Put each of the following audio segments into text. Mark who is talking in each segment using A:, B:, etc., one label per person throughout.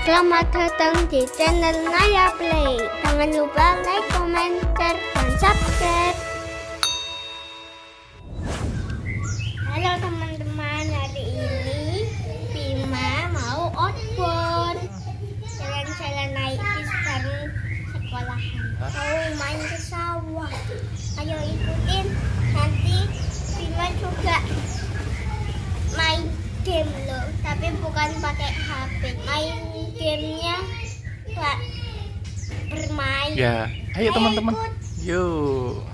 A: Selamat datang di channel Naya Play. Jangan lupa like, comment, share, dan subscribe. Halo teman-teman, hari ini Bima mau outbound. Jalan-jalan naik bis bareng sekolahan. Mau main ke sawah. Ayo ikutin. Nanti Bima juga main game loh, tapi bukan pakai HP. Main gamenya bermain.
B: Ya, ayo teman-teman. Yuk.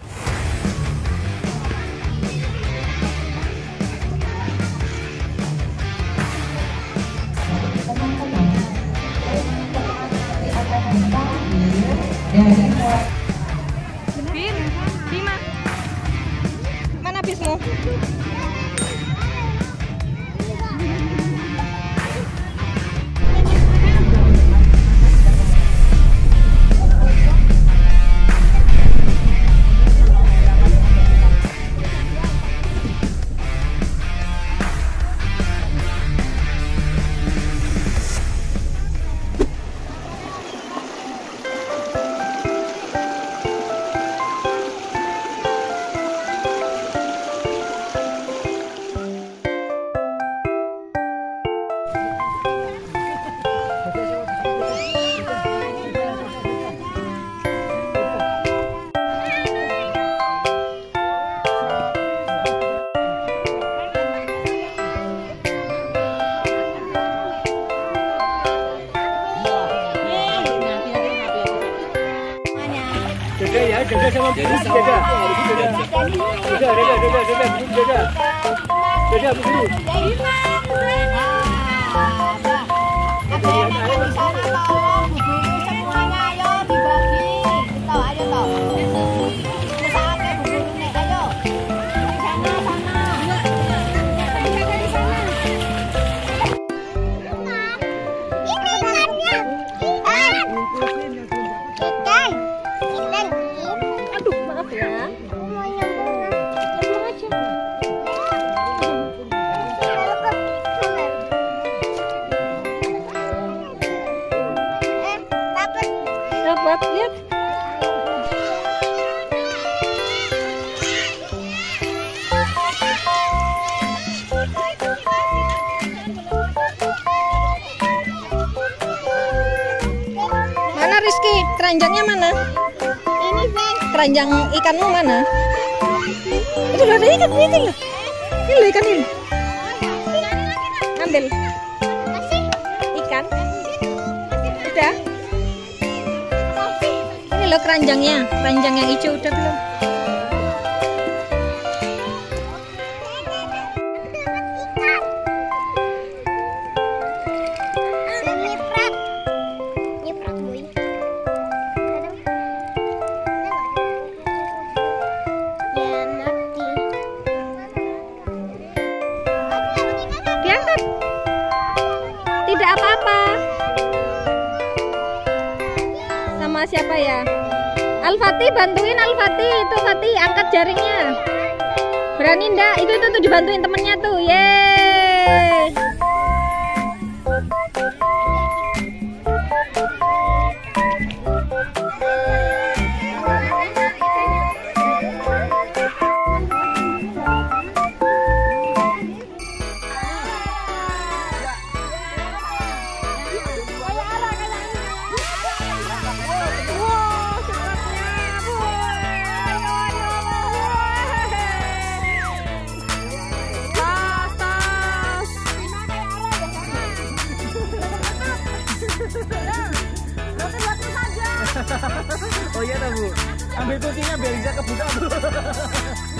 C: 在这儿在这儿在这儿在
A: 这儿在这儿
D: 在这在
A: 这在这在这在这在这
D: 在这在这 Keranjangnya mana?
A: Ini Ben.
D: Keranjang ikanmu mana? Itu loh, ada ikan ini loh. Ini loh ikan ini. Ambil ikan. Udah. Ini loh keranjangnya, keranjang yang hijau udah belum? Siapa ya? Al-Fatih bantuin Al-Fatih itu Fatih angkat jaringnya. Berani ndak? Itu itu tuh dibantuin temennya tuh. Yeay.
C: Ambil kuncinya biar bisa kebuka bu.